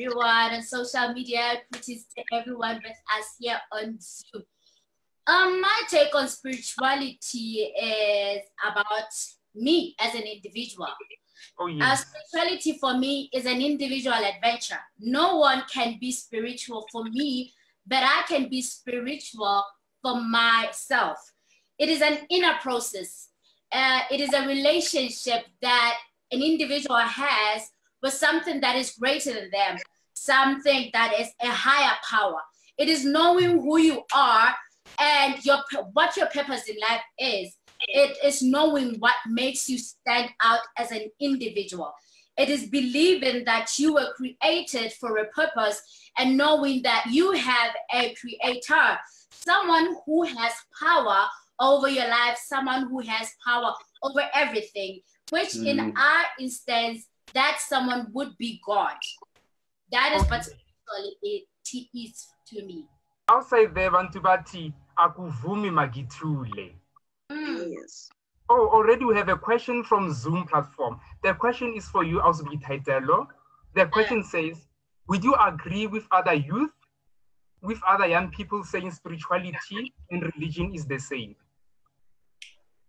everyone on social media. Greetings to everyone with us here on Zoom. Um, my take on spirituality is about me as an individual. Oh, Uh, yes. spirituality for me is an individual adventure. No one can be spiritual for me, but I can be spiritual for myself. It is an inner process. Uh, it is a relationship that an individual has with something that is greater than them, something that is a higher power. It is knowing who you are and your what your purpose in life is. It is knowing what makes you stand out as an individual. It is believing that you were created for a purpose and knowing that you have a creator, someone who has power over your life, someone who has power over everything, which in Mm. our instance, that someone would be God. That is what spirituality is to me. Outside there, bantu bathi akuvumi magithule. Mm. Yes. Oh, already we have a question from Zoom platform. The question is for you, Ausbi Taitelo. The question says, would you agree with other youth, with other young people saying spirituality and religion is the same?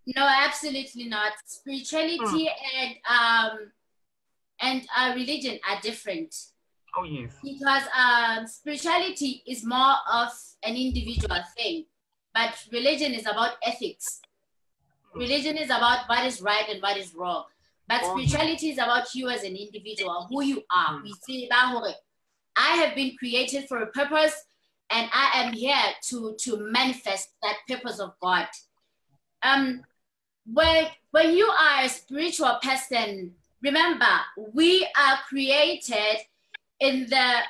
No, absolutely not. Spirituality and um and uh, religion are different Oh, yes. because um, spirituality is more of an individual thing, but religion is about ethics. Religion is about what is right and what is wrong. But Oh, spirituality is about you as an individual, who you are. Mm. We say, "Ba I have been created for a purpose, and I am here to to manifest that purpose of God. Um, when when you are a spiritual person, remember we are created in the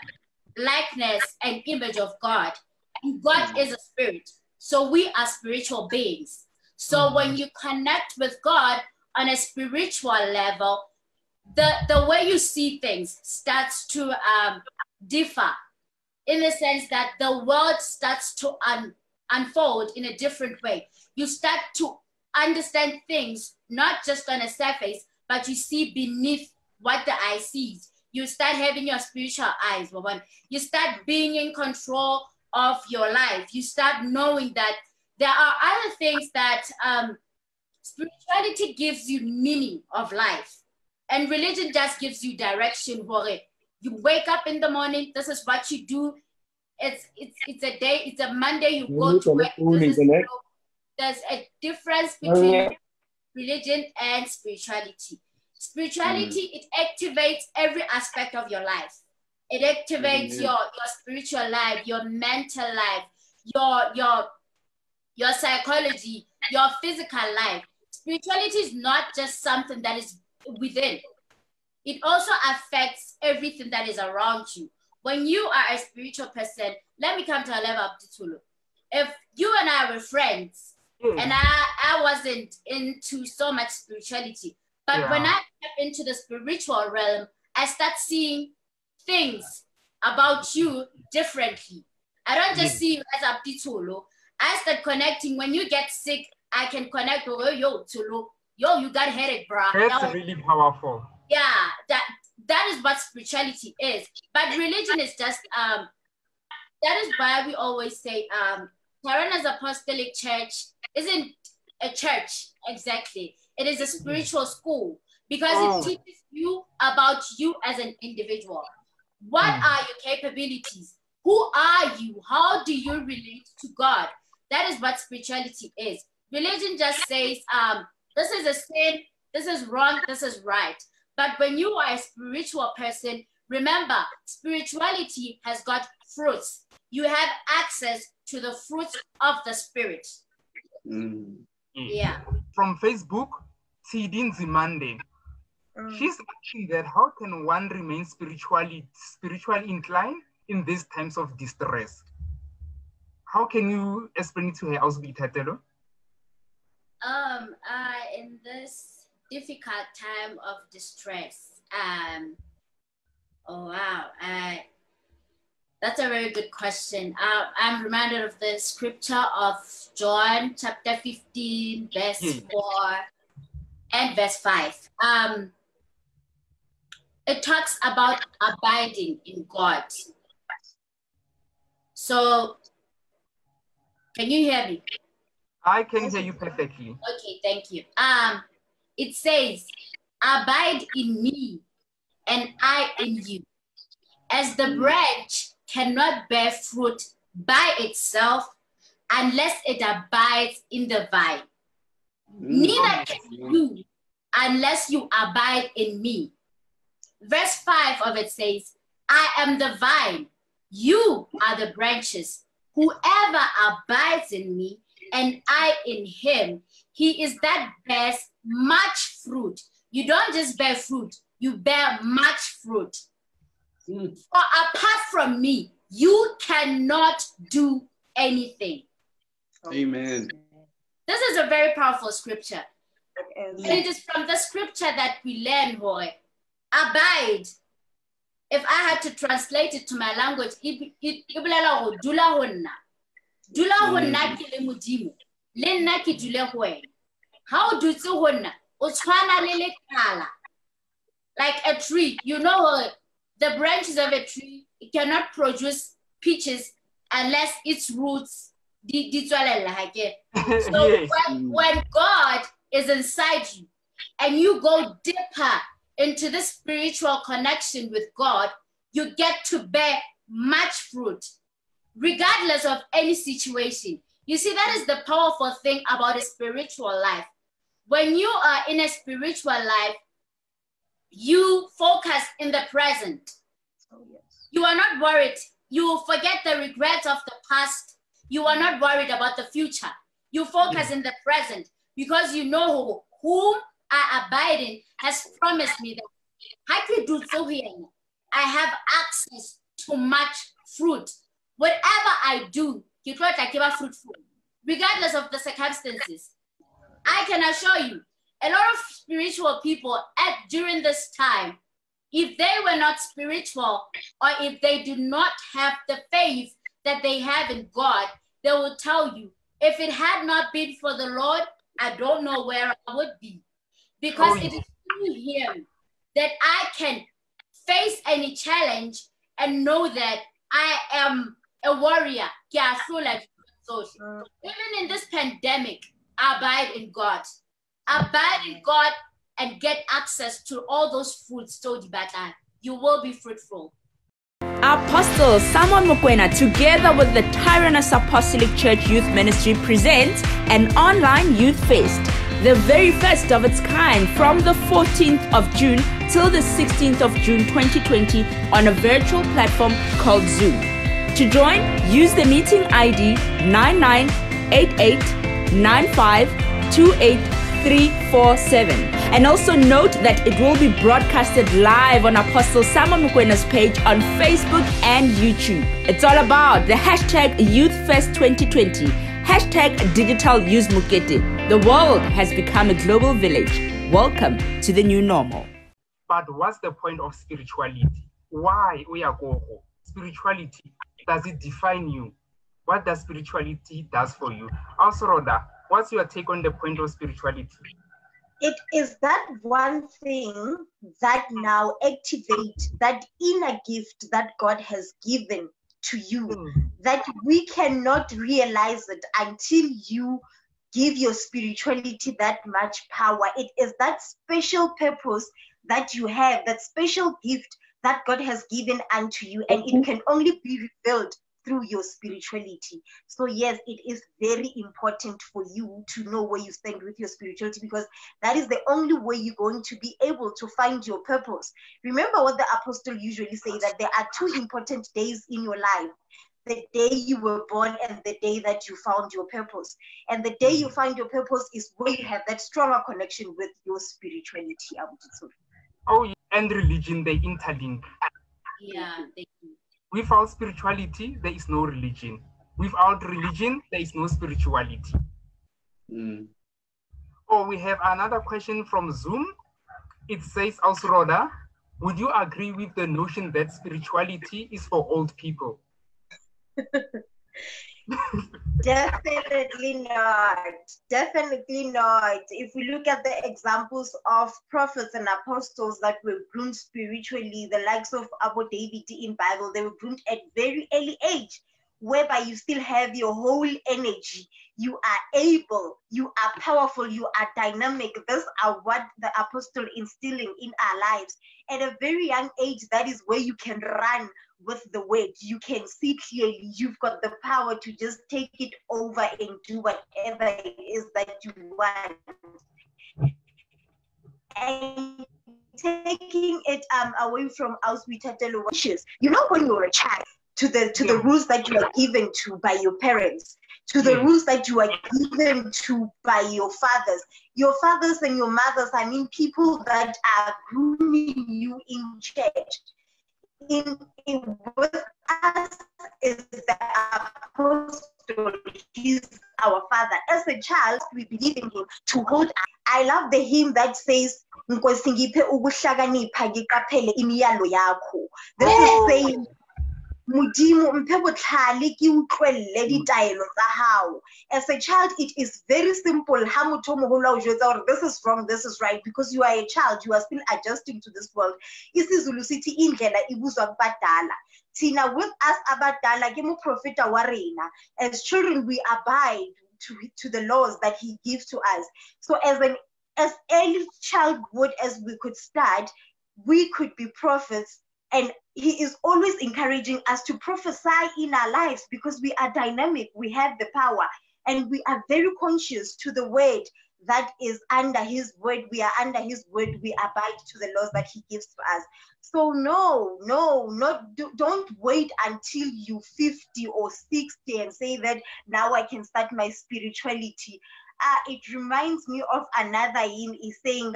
likeness and image of God. And God is a spirit. So we are spiritual beings. So Mhm. when you connect with God on a spiritual level, the, the way you see things starts to um, differ in the sense that the world starts to un- unfold in a different way. You start to understand things not just on a surface, but you see beneath what the eye sees. You start having your spiritual eyes, Wawan. You start being in control of your life. You start knowing that there are other things that um, spirituality gives you meaning of life, and religion just gives you direction. For it, you wake up in the morning. This is what you do. It's it's it's a day. It's a Monday. You You go to work. Is, cool, Internet. there's a difference between religion and spirituality. Spirituality, it activates every aspect of your life. It activates Mhm. your, your spiritual life, your mental life, your your your psychology, your physical life. Spirituality is not just something that is within. It also affects everything that is around you. When you are a spiritual person, let me come to a level of Titulu. If you and I were friends, Yes. and I, I wasn't into so much spirituality. But when I step into the spiritual realm, I start seeing things about you differently. I don't just Yes. see you as a pitolo. I start connecting. When you get sick, I can connect oh, yo, Tulu. Yo, you got headache, bruh. That's really powerful. yeah, that that is what spirituality is. But religion is just um that is why we always say um Tyrannus Apostolic Church isn't a church exactly. It is a spiritual school because Oh. it teaches you about you as an individual. What Mm. are your capabilities? Who are you? How do you relate to God? That is what spirituality is. Religion just says, um, this is a sin, this is wrong, this is right. But when you are a spiritual person, remember, spirituality has got fruits. You have access to the fruits of the spirit. Mm. Yeah. From Facebook, Tidin Zimande. Mm. She's asking that how can one remain spiritually spiritually inclined in these times of distress? How can you explain it to her, Ausbi Tatelo? Um, uh, in this difficult time of distress, um, oh wow, uh, that's a very good question. Uh, I'm reminded of the scripture of John chapter 15, verse 4 and verse 5. Um, it talks about abiding in God. So, can you hear me? I can hear you perfectly. Okay, thank you. Um, it says, Abide in me, and I in you. As the branch cannot bear fruit by itself unless it abides in the vine, neither mm. can you unless you abide in me. Verse 5 of it says, I am the vine, you are the branches. Whoever abides in me and I in him, he is that bears much fruit. You don't just bear fruit, you bear much fruit. Mm. For apart from me, you cannot do anything. Amen. This is a very powerful scripture. And it is from the scripture that we learn, boy. Abide. If I had to translate it to my language, it bolela go dula ho nna. Dula ho nna ke le modimo. Le nna ke dule ho wena. Ha o dutse ho nna, o tshwana le lekala. Like a tree, you know the branches of a tree cannot produce peaches unless its roots So yes. when, when God is inside you and you go deeper into the spiritual connection with God, you get to bear much fruit, regardless of any situation. You see, that is the powerful thing about a spiritual life. When you are in a spiritual life, you focus in the present. Oh, yes. You are not worried. You forget the regrets of the past. You are not worried about the future. You focus in the present because you know who, whom I abide in has promised me that I have access to much fruit. Whatever I do, you try to give fruitful, regardless of the circumstances. I can assure you, a lot of spiritual people at during this time, if they were not spiritual or if they do not have the faith that they have in God, they will tell you, if it had not been for the Lord, I don't know where I would be. Because oh, it is through him that I can face any challenge and know that I am a warrior. Mm. Even in this pandemic, I abide in God. Abide in God and get access to all those fruits told about You will be fruitful. Apostle Samuel Mokoena, together with the Tyrannus Apostolic Church Youth Ministry, presents an online youth fest, the very first of its kind, from the 14th of June till the 16th of June 2020 on a virtual platform called Zoom. To join, use the meeting ID 99889528 347. And also note that it will be broadcasted live on Apostle Samuel Mokoena's page on Facebook and YouTube. It's all about the hashtag YouthFest 2020, hashtag Digital Youth Mokete. The world has become a global village. Welcome to the new normal. But what's the point of spirituality? Why going? Spirituality, does it define you? What does spirituality does for you? Also, Rhoda, What's your take on the point of spirituality? It is that one thing that now activates that inner gift that God has given to you mm. that we cannot realize it until you give your spirituality that much power. It is that special purpose that you have, that special gift that God has given unto you, and it can only be revealed through your spirituality. So, yes, it is very important for you to know where you stand with your spirituality because that is the only way you're going to be able to find your purpose. Remember what the apostle usually say that there are two important days in your life the day you were born and the day that you found your purpose. And the day you find your purpose is where you have that stronger connection with your spirituality. Oh, and religion, they interlink. Yeah, they Without spirituality, there is no religion. Without religion, there is no spirituality. Mm. Oh, we have another question from Zoom. It says, Ausroda, would you agree with the notion that spirituality is for old people? Definitely not. Definitely not. If we look at the examples of prophets and apostles that were groomed spiritually, the likes of Abu David in Bible, they were groomed at very early age, whereby you still have your whole energy. You are able, you are powerful, you are dynamic. Those are what the apostle instilling in our lives. At a very young age, that is where you can run with the word. You can see clearly. You've got the power to just take it over and do whatever it is that you want. And taking it um away from Auswitatelo wishes. You know when you were a child, to the to the rules that you are given to by your parents, to the rules that you are given to by your fathers. Your fathers and your mothers, I mean people that are grooming you in church in, in with us is the apostle. He's our father. As a child, we believe in him to hold us. I love the hymn that says, Nkosi ngiphe ukuhlakanipha ngiqaphele imiyalo yakho. This is saying modimo mphe botlhale ke utlwelele mm. ditaelo tsa gago as a child it is very simple ha motho mogolo a o jwetsa gore this is wrong this is right because you are a child you are still adjusting to this world. Isizulu sithi indlela ibuzwa kubadala. Thina with us abadala ke moprofeta wa rena. As children we abide to, to the laws that he gives to us. So as an as early childhood as we could start we could be prophets and he is always encouraging us to prophesy in our lives because we are dynamic, we have the power, and we are very conscious to the word that is under his word. We are under his word. We abide to the laws that he gives to us. So no, no, not do, don't wait until you 50 or 60 and say that now I can start my spirituality uh, it reminds me of another hymn is saying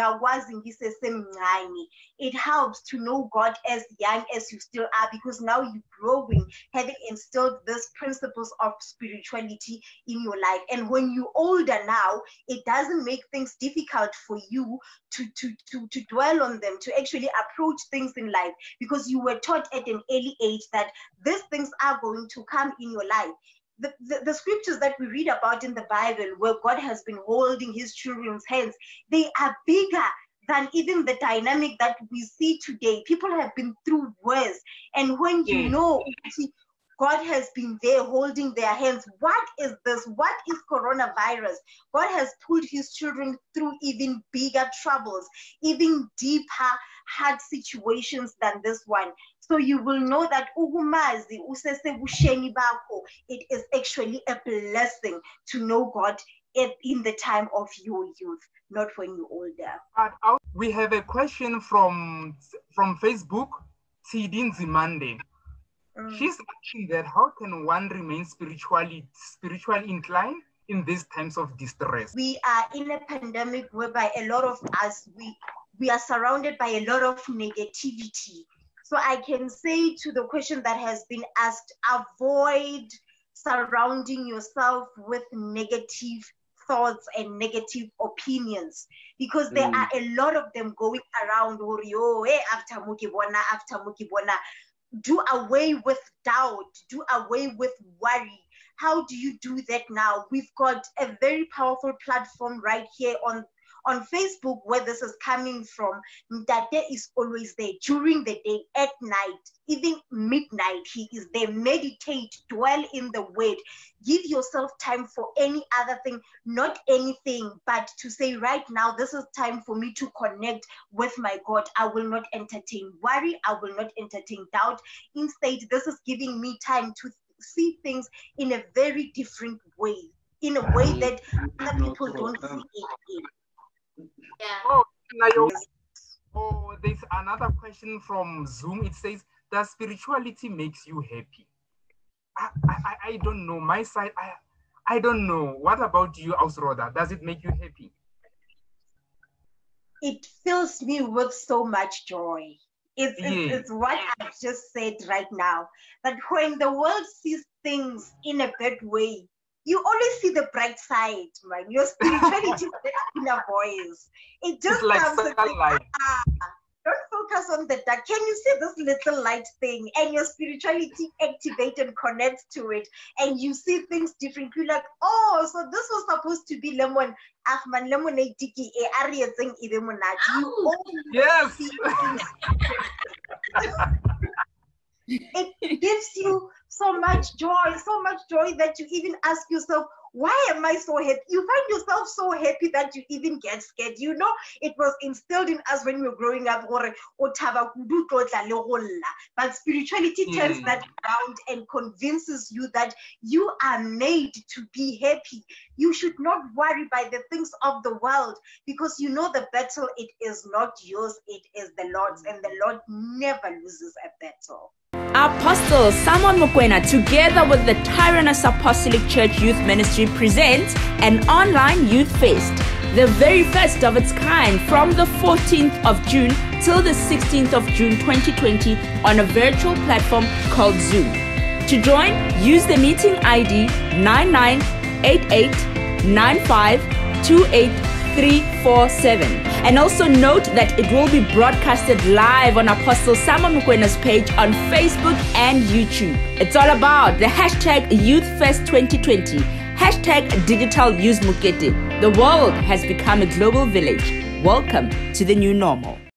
it helps to know god as young as you still are because now you're growing having instilled these principles of spirituality in your life. And when you're older now it doesn't make things difficult for you to to to, to dwell on them to actually approach things in life because you were taught at an early age that these things are going to come in your life the, the, the, scriptures that we read about in the Bible, where God has been holding his children's hands, they are bigger than even the dynamic that we see today. People have been through worse. And when you know God has been there holding their hands, what is this? What is coronavirus? God has pulled his children through even bigger troubles, even deeper hard situations than this one. So you will know that. It is actually a blessing to know God in the time of your youth, not when you're older. We have a question from from Facebook, Tidin Zimande. Mm. She's asking that how can one remain spiritually spiritually inclined in these times of distress? We are in a pandemic whereby a lot of us we we are surrounded by a lot of negativity so I can say to the question that has been asked, avoid surrounding yourself with negative thoughts and negative opinions because there mm. are a lot of them going around hey, after mukibona after mukibona do away with doubt. Do away with worry. How do you do that now? We've got a very powerful platform right here on on Facebook where this is coming from, Mtate is always there during the day, at night, even midnight. He is there. Meditate, dwell in the word. Give yourself time for any other thing, not anything, but to say, right now, this is time for me to connect with my God. I will not entertain worry. I will not entertain doubt. Instead, this is giving me time to see things in a very different way, in a way that other people don't see it in. Yeah. Oh, oh, there's another question from Zoom. It says, does spirituality makes you happy? I, I, I don't know. My side, I, I don't know. What about you, Ausroda? Does it make you happy? It fills me with so much joy. It's, yeah. it's, it's what I've just said right now. That when the world sees things in a bad way, you always see the bright side, man. Your spirituality in a voice. It just it's like sunlight. ah, don't focus on the dark. Can you see this little light thing and your spirituality activates and connects to it and you see things differently. You're like, oh, so this was supposed to be lemon. Ahman lemonade tiki e area thing You yes. it gives you so much joy, so much joy that you even ask yourself, why am I so happy? You find yourself so happy that you even get scared. You know, it was instilled in us when we were growing up. But spirituality turns mm. that around and convinces you that you are made to be happy. You should not worry by the things of the world because you know the battle, it is not yours, it is the Lord's, and the Lord never loses a battle. Apostle Simon Mokoena, together with the Tyrannus Apostolic Church Youth Ministry, presents an online youth fest, the very first of its kind, from the 14th of June till the 16th of June 2020 on a virtual platform called Zoom. To join, use the meeting ID 99889528 347. And also note that it will be broadcasted live on Apostle Simon Mokoena's page on Facebook and YouTube. It's all about the hashtag YouthFest 2020, hashtag Digital Youth Mokete. The world has become a global village. Welcome to the new normal.